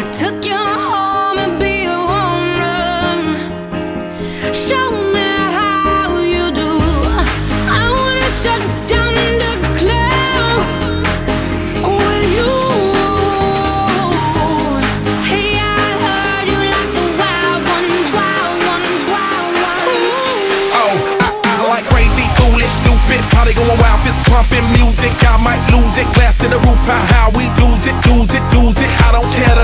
I took you home